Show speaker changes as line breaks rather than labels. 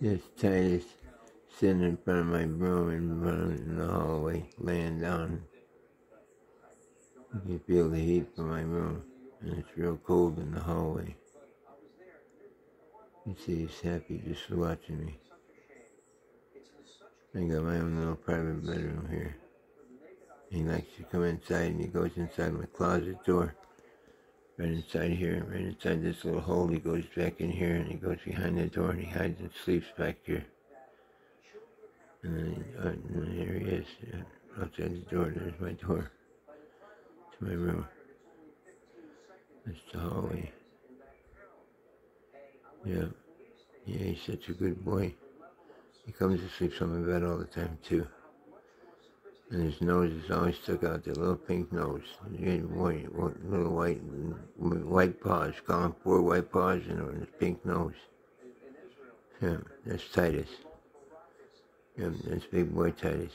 This Titus sitting in front of my room and in the hallway, laying down. You can feel the heat from my room, and it's real cold in the hallway. You see he's happy just watching me. I got my own little private bedroom here. He likes to come inside and he goes inside my closet door. Right inside here, right inside this little hole, he goes back in here and he goes behind the door and he hides and sleeps back here. And then he, uh, and he is, uh, outside the door, there's my door to my room. That's the hallway. Yeah, yeah, he's such a good boy. He comes and sleeps on my bed all the time too. And his nose is always stuck out, the little pink nose. And white, little white, white paws, him four white paws and his pink nose. Yeah, that's Titus. Yeah, that's big boy Titus.